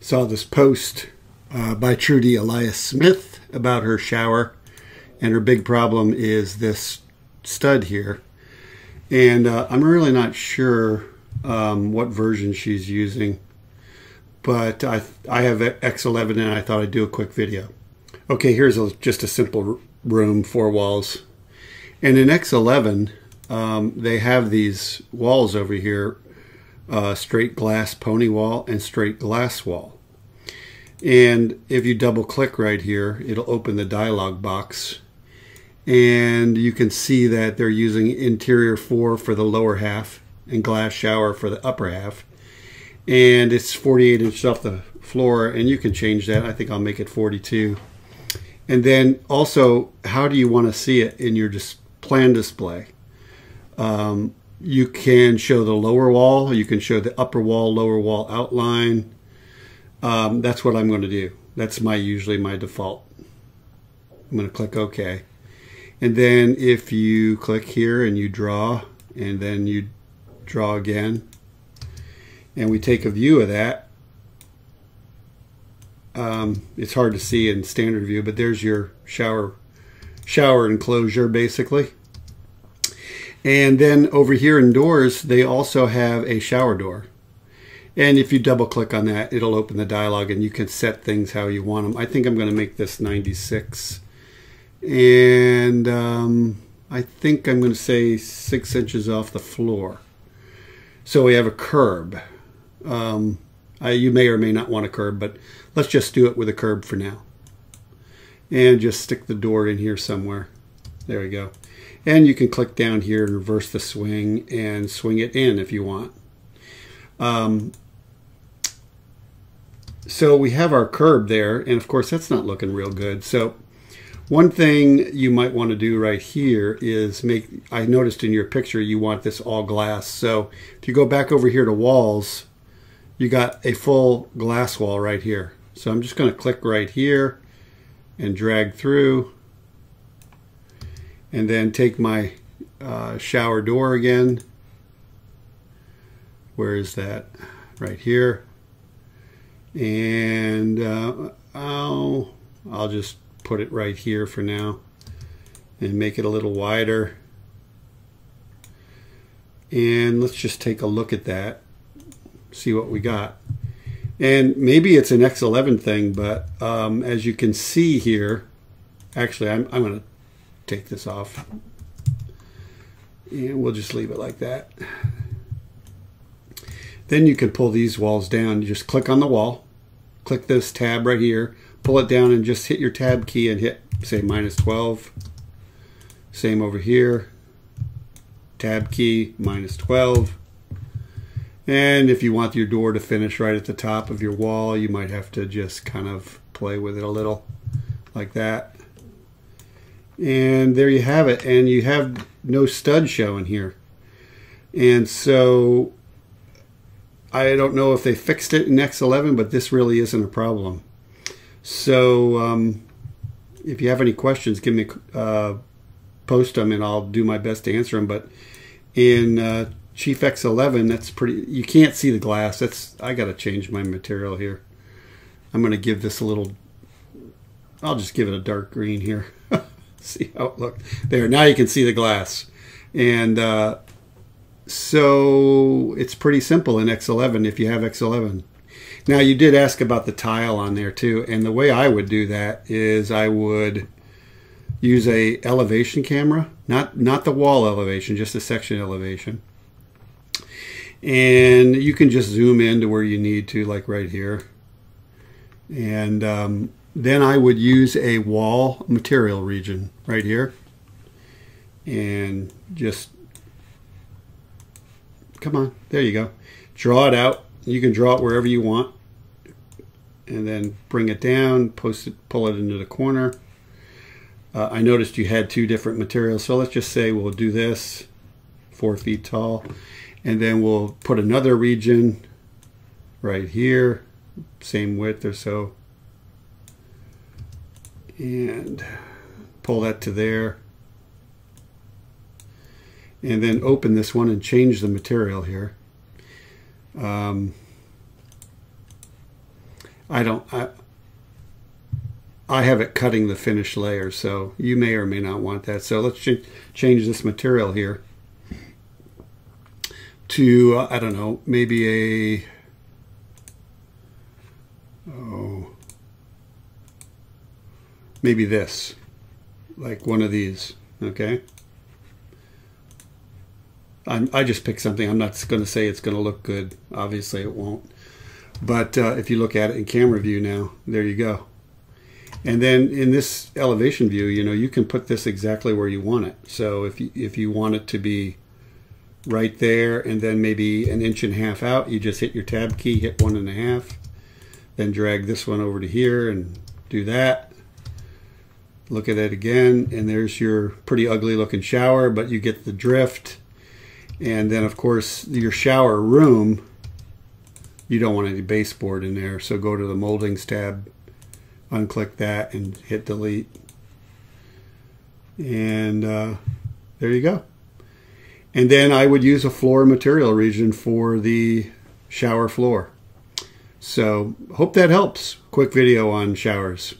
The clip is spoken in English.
saw this post uh, by Trudy Elias Smith about her shower, and her big problem is this stud here. And uh, I'm really not sure um, what version she's using, but I, I have X11 and I thought I'd do a quick video. Okay, here's a, just a simple room, four walls. And in X11, um, they have these walls over here, uh, straight glass pony wall and straight glass wall. And if you double click right here, it'll open the dialog box. And you can see that they're using interior 4 for the lower half and glass shower for the upper half. And it's 48 inches off the floor, and you can change that. I think I'll make it 42. And then also, how do you want to see it in your dis plan display? Um, you can show the lower wall, you can show the upper wall, lower wall outline, um, that's what I'm going to do. That's my usually my default. I'm going to click OK. And then if you click here and you draw, and then you draw again, and we take a view of that, um, it's hard to see in standard view, but there's your shower shower enclosure basically. And then over here in doors, they also have a shower door. And if you double click on that, it'll open the dialog and you can set things how you want them. I think I'm going to make this 96. And um, I think I'm going to say six inches off the floor. So we have a curb. Um, I, you may or may not want a curb, but let's just do it with a curb for now. And just stick the door in here somewhere. There we go. And you can click down here and reverse the swing and swing it in if you want. Um, so we have our curb there, and of course that's not looking real good. So one thing you might want to do right here is make, I noticed in your picture you want this all glass. So if you go back over here to walls, you got a full glass wall right here. So I'm just going to click right here and drag through and then take my uh, shower door again. Where is that? Right here and uh, I'll, I'll just put it right here for now and make it a little wider. And let's just take a look at that see what we got. And maybe it's an X11 thing but um, as you can see here actually I'm, I'm going to take this off. And we'll just leave it like that. Then you can pull these walls down. You just click on the wall, click this tab right here, pull it down and just hit your tab key and hit, say, minus 12. Same over here. Tab key, minus 12. And if you want your door to finish right at the top of your wall, you might have to just kind of play with it a little like that. And there you have it. And you have no stud showing here. And so I don't know if they fixed it in X11, but this really isn't a problem. So um, if you have any questions, give me uh, post them and I'll do my best to answer them. But in uh, Chief X11, that's pretty. You can't see the glass. That's I got to change my material here. I'm going to give this a little. I'll just give it a dark green here. see how it looks there. Now you can see the glass, and uh, so it's pretty simple in X11 if you have X11. Now you did ask about the tile on there too, and the way I would do that is I would use a elevation camera, not not the wall elevation, just a section elevation. And you can just zoom in to where you need to, like right here. And um, then I would use a wall material region right here and just Come on. There you go. Draw it out. You can draw it wherever you want. And then bring it down, post it, pull it into the corner. Uh, I noticed you had two different materials. So let's just say we'll do this, four feet tall. And then we'll put another region right here, same width or so. And pull that to there and then open this one and change the material here. Um, I don't, I, I have it cutting the finished layer, so you may or may not want that. So let's ch change this material here to, uh, I don't know, maybe a, oh, maybe this, like one of these, okay? I'm, I just picked something. I'm not going to say it's going to look good. Obviously, it won't. But uh, if you look at it in camera view now, there you go. And then in this elevation view, you know, you can put this exactly where you want it. So if you, if you want it to be right there and then maybe an inch and a half out, you just hit your tab key, hit one and a half, then drag this one over to here and do that. Look at it again, and there's your pretty ugly looking shower, but you get the drift. And then of course your shower room, you don't want any baseboard in there. So go to the moldings tab, unclick that and hit delete. And uh, there you go. And then I would use a floor material region for the shower floor. So hope that helps. Quick video on showers.